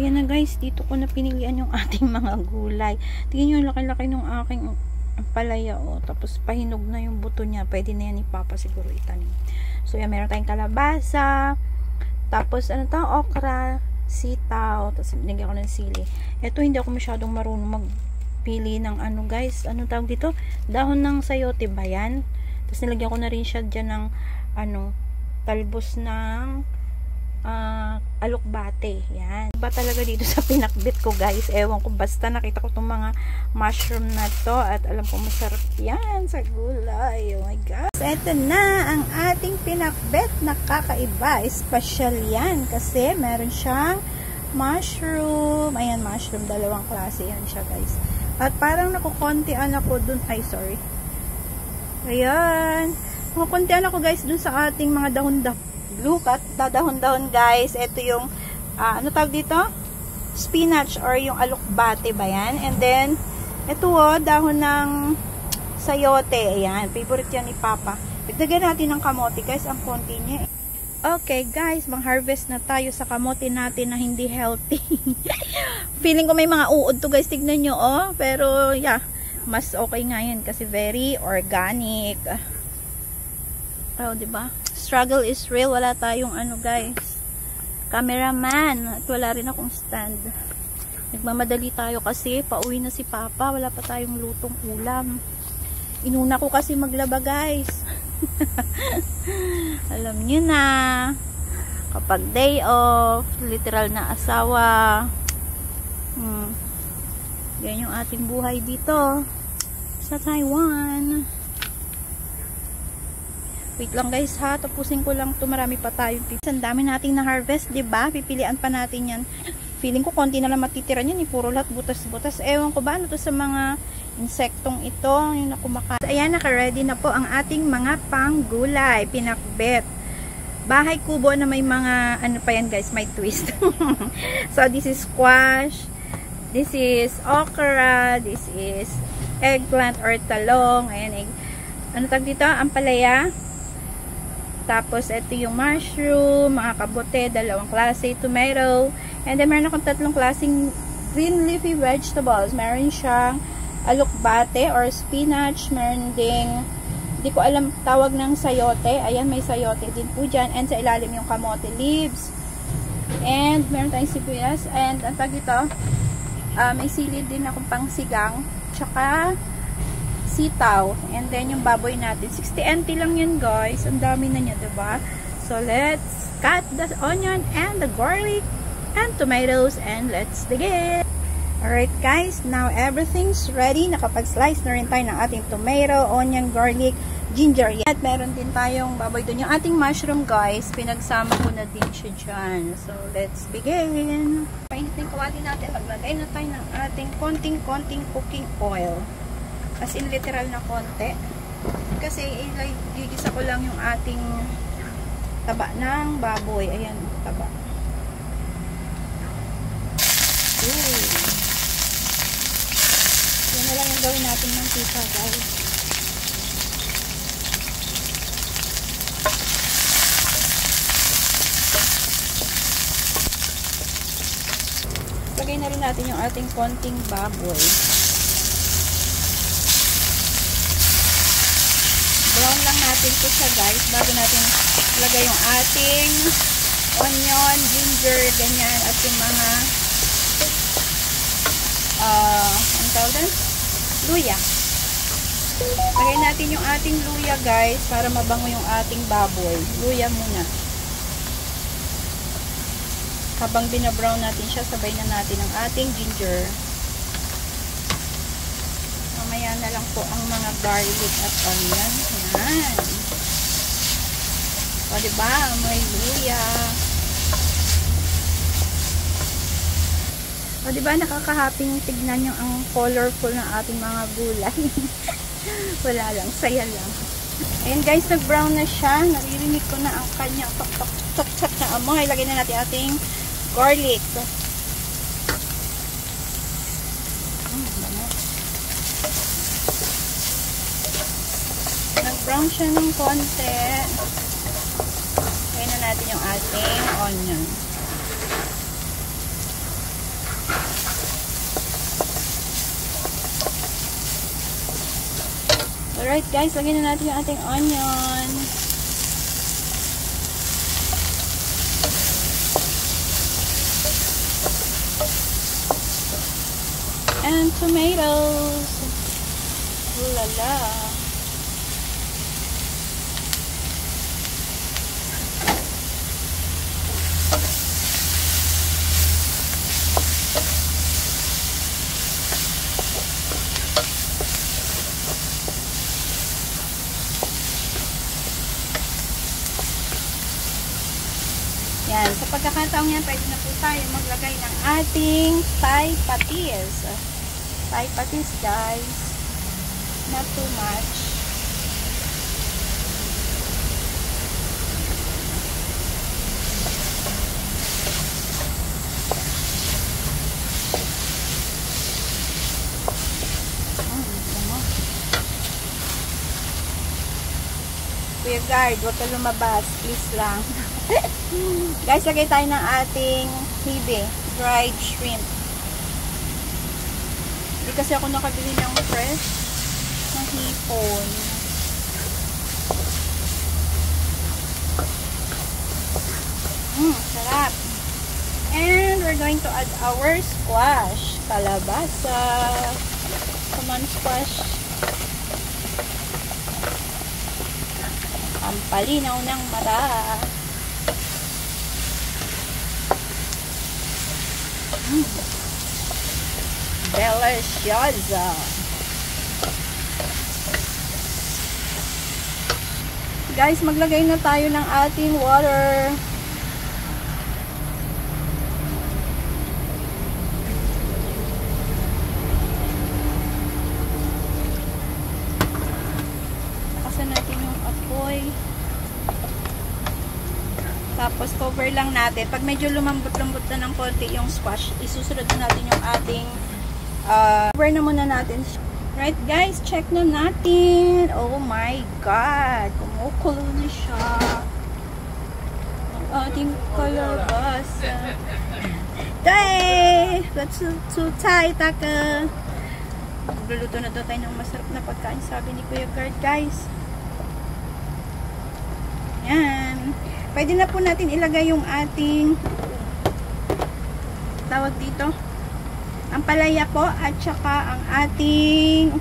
Ayan na guys, dito ko na pinilian yung ating mga gulay. Tingnan nyo, laki-laki ng aking palaya oh. Tapos pahinog na yung buto niya. Pwede na yan ni Papa siguro itanim. So yan, meron tayong kalabasa. Tapos ano to, okra, sitaw. Tapos binigyan ko ng sili. Ito hindi ako masyadong marunong magpili ng ano guys. Ano tawag dito? Dahon ng sayote ba yan? Tapos nilagyan ko na rin siya dyan ng ano, talbos ng uh, alukbate. Yan. Ba talaga dito sa pinakbit ko guys. Ewan ko basta nakita ko itong mga mushroom na to at alam ko masarap yan sa gulay. Oh my God. So, ito na ang ating pinakbit. Nakakaiba. Special yan kasi meron siyang mushroom. Ayan, mushroom. Dalawang klase yan siya guys. At parang nakukontian ako dun. Ay, sorry. Ayan. Nakukontian ako guys dun sa ating mga dahon-dahon look at dadahon-dahon guys. Ito yung, uh, ano tawag dito? Spinach or yung alukbate ba yan? And then, ito oh, dahon ng sayote. Ayan, favorite yan ni Papa. Dagdagan natin ng kamote guys, ang konti niya. Okay guys, mang-harvest na tayo sa kamote natin na hindi healthy. Feeling ko may mga uod to guys, tignan nyo oh. Pero yeah, mas okay nga yan kasi very organic. Oh, 'di ba? struggle is real. Wala tayong ano guys, cameraman. At wala rin akong stand. Nagmamadali tayo kasi pauwi na si Papa. Wala pa tayong lutong ulam. Inuna ko kasi maglaba guys. Alam niyo na. Kapag day off, literal na asawa. Hmm. Yan yung ating buhay dito sa Taiwan. Wait lang guys ha, tapusin ko lang to marami pa tayong tips. Ang dami nating na-harvest, 'di ba? Pipilian pa natin 'yan. Feeling ko konti na lang matitira niyan, eh. puro lahat butas-butas. Ewan ko ba ano to sa mga insektong ito, yung nakumakain. Ayan, naka-ready na po ang ating mga panggulay, pinakbet. Bahay kubo na may mga, ano pa yan guys, may twist. so, this is squash, this is okra, this is eggplant or talong, ayan, egg. ano tag dito, ampalaya, tapos, ito yung mushroom, mga kabote, dalawang klase, tomato. And then, meron akong tatlong klaseng green leafy vegetables. Meron siyang alukbate or spinach. Meron ding, hindi ko alam tawag ng sayote. Ayan, may sayote din po dyan. And sa ilalim yung kamote leaves. And, meron tayong sibuyas. And, ang tag ito, uh, may silid din akong pang sigang. Tsaka, sitaw. And then, yung baboy natin. 60 NT lang yan, guys. Ang dami na niya, diba? So, let's cut the onion and the garlic and tomatoes and let's begin. Alright, guys. Now, everything's ready. Nakapag-slice na rin tayo ng ating tomato, onion, garlic, ginger. At meron din tayong baboy doon. Yung ating mushroom, guys, pinagsama ko na din siya dyan. So, let's begin. Painit na yung kawali natin. Maglagay na tayo ng ating konting-konting cooking oil. As in literal na konti. Kasi igigisa ko lang yung ating taba ng baboy. Ayan, taba. Ooh. Yan na lang yung gawin natin ng tita guys. Lagay na rin natin yung ating konting baboy. brown lang natin ito siya guys bago natin lagay yung ating onion, ginger, ganyan at yung mga uh, ang tawag doon? luya. Lagay natin yung ating luya guys para mabango yung ating baboy. Luya muna. Habang binabrown natin siya sabay na natin ang ating ginger mamaya na lang po ang mga garlic at onion. Yan. O, diba? May luya. O, diba? Nakakahaping tignan yung ang colorful ng ating mga gulay. Wala lang. Saya lang. Ayan guys, nag-brown na siya. Naririnig ko na ang kanyang tok-tok-tok na amoy. Lagay na natin ating garlic. brown siya ng konti. Kaya na natin yung ating onion. Alright guys, lagyan na natin yung ating onion. And tomatoes. Ooh la la. Pagkakataong yan, pwede na po tayo maglagay ng ating Thai patis. Thai patis, guys. Not too much. Kuya guard, huwag ka lumabas. Please lang. Guys, lagay tayo ng ating hibe. Dried shrimp. Hindi kasi ako nakabili ng fresh na hipon. Mmm, sarap. And we're going to add our squash. Kalabasa. Come on, squash. Ang palinaw ng mata. Deliciosa. Guys, maglagay na tayo ng ating water. Nakasan natin yung apoy. Cover lang natin. Pag medyo lumambot-lambot na ng konti yung squash, isusunod na natin yung ating uh, cover na muna natin. Right guys, check na natin. Oh my God. Kumukulo na siya. Ang ating kalabasa. Day! Let's to Thai taka. Magluluto na daw tayo ng masarap na pagkain. Sabi ni Kuya Guard guys. Yan. Pwede na po natin ilagay yung ating tawag dito ang palaya po at saka ang ating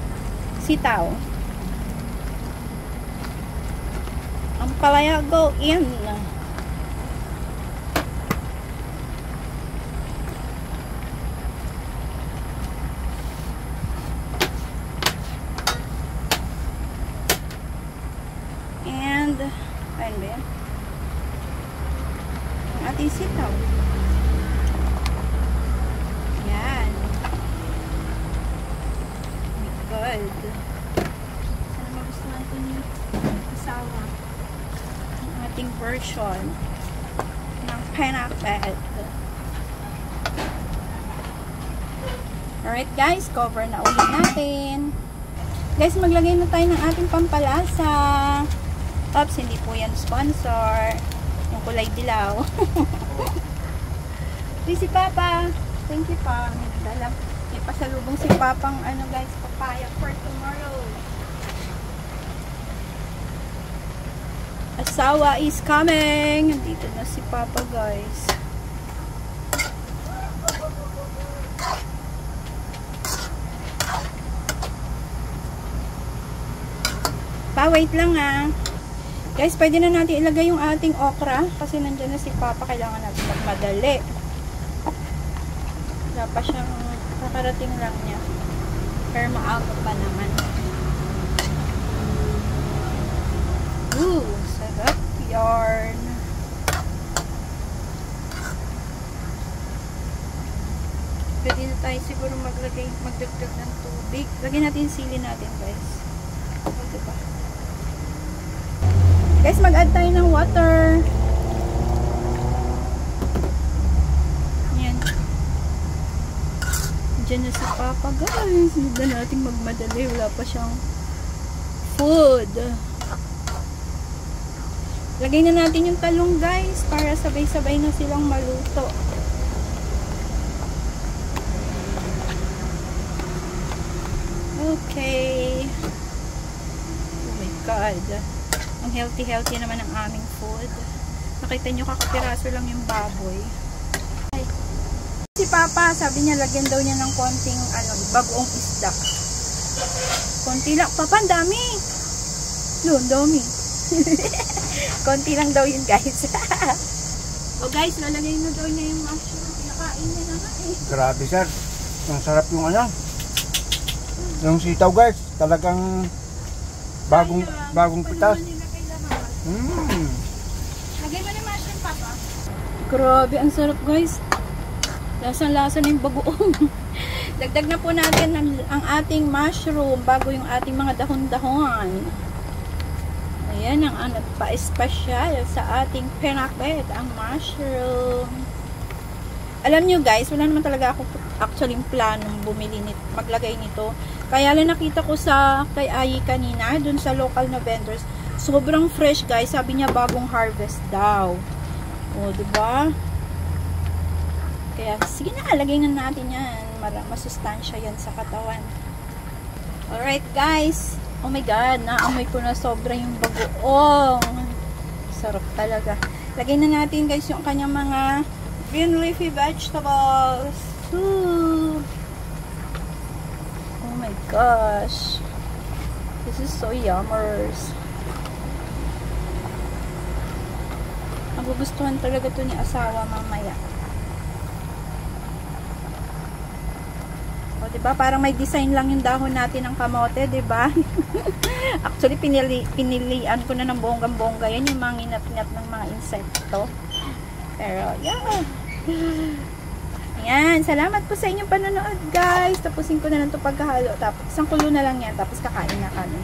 sitaw. Ang palaya go in. And, ayun ba yan? Ating sitaw. Yan. Good. Sana magustuhan ko ni asawa ang ating version ng pineapple. Alright guys, cover na ulit natin. Guys, maglagay na tayo ng ating pampalasa. Tops, hindi po yan sponsor. Yung kulay dilaw. Please si Papa. Thank you pa. Nagdala. May pasalubong si Papang ano guys, papaya for tomorrow. Asawa is coming. Nandito na si Papa guys. Pa, wait lang ah. Guys, pwede na natin ilagay yung ating okra kasi nandiyan na si Papa. Kailangan natin magmadali. Pa siyang kakarating lang niya. Pero maaga pa naman. Ooh, sarap yarn. Pwede na tayo siguro maglagay, magdagdag ng tubig. Lagyan natin sili natin, guys. O, diba? Guys, mag-add tayo ng water. Yan. Diyan na si Papa, guys. Hindi na natin magmadali. Wala pa siyang food. Lagay na natin yung talong, guys. Para sabay-sabay na silang maluto. Okay. God. Ang healthy-healthy naman ang aming food. Nakita nyo, kakapiraso lang yung baboy. Ay. Si Papa, sabi niya, lagyan daw niya ng konting, ano, bagoong isda. Konti lang. Papa, ang dami. Yun, dami. konti lang daw yun, guys. o guys, lalagay na daw niya yung mushroom. Pinakain niya na nga eh. Grabe sir. Ang sarap yung ano. Yung sitaw guys. Talagang bagong bagong pitas. Nila kailangan? Mm. Lagay mo na mushroom, Papa. Grabe, ang sarap, guys. Lasang-lasa na yung bagoong. Dagdag na po natin ang, ang ating mushroom bago yung ating mga dahon-dahon. Ayan ang ano, pa-espesyal sa ating pinakbet, ang mushroom. Alam nyo guys, wala naman talaga ako actually planong bumili nito, maglagay nito. Kaya lang nakita ko sa kay Ayi kanina, dun sa local na vendors, sobrang fresh guys. Sabi niya bagong harvest daw. O, di ba? Kaya sige na, lagay na natin yan. Masustansya yan sa katawan. Alright guys. Oh my god, naamoy ko na sobra yung bagoong. Sarap talaga. Lagay na natin guys yung kanyang mga green leafy vegetables. Ooh. Oh my gosh. This is so yummers. Magugustuhan talaga to ni asawa mamaya. O, 'di ba? Parang may design lang yung dahon natin ng kamote, 'di ba? Actually, pinili pinilian ko na ng bonggang-bongga 'yan yung mga inat-inat ng mga insekto. Pero, yeah. Ayan, salamat po sa inyong panonood, guys. Tapusin ko na lang 'to pagkahalo. Tapos, isang kulo na lang yan. Tapos, kakain na kami.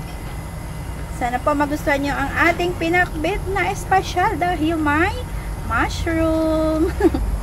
Sana po magustuhan nyo ang ating pinakbit na espesyal dahil may mushroom.